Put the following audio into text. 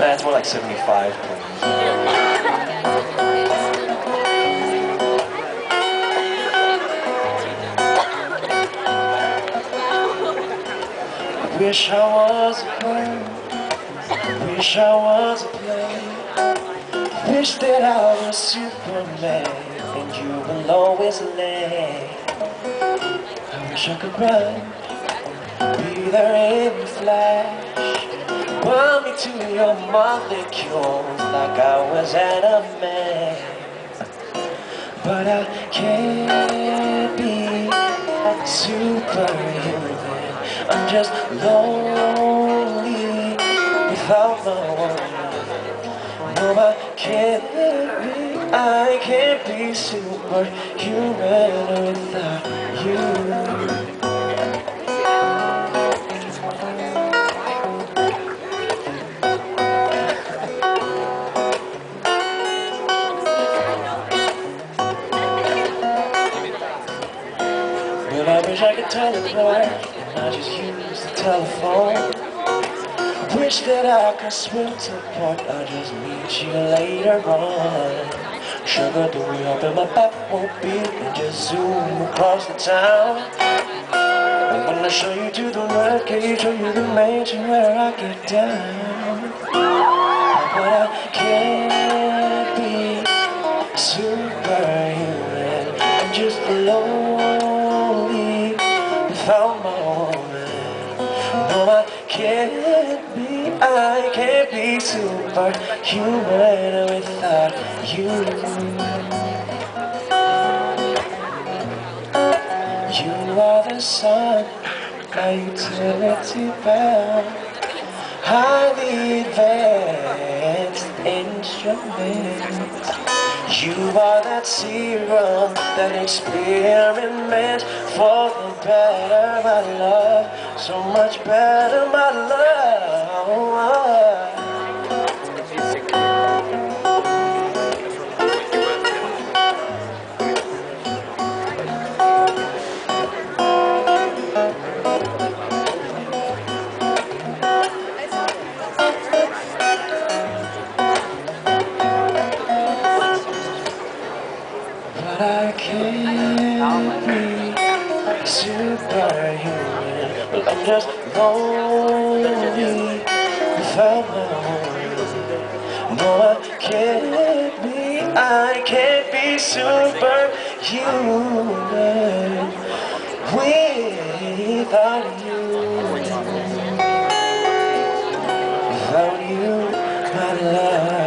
That's more like 75, please. Wish I was a bird. Wish I was a plane. Wish that I was Superman and you were Lois Lane. I wish I could run, be there in the flash. Run me to your molecules like I was anime. But I can't be superhuman. I'm just lonely without my woman. I can't be, I can't be superhuman without you. Well, I wish I could teleport and I just use the telephone. Wish that I could swim to port. I'll just meet you later on. Sugar, do we open my Batmobile and just zoom across the town? I'm gonna show you to the red cage, show you the mansion where I get down. But I can't be superhuman. I'm just lonely without my I can't be superhuman without you. You are the sun, my utility belt, highly advanced instrument. You are that serum, that experiment for the better, my love, so much better, my love. But I can't be superhuman. Well, I'm just lonely without my. No, I can't be, I can't be superhuman without you. Without you.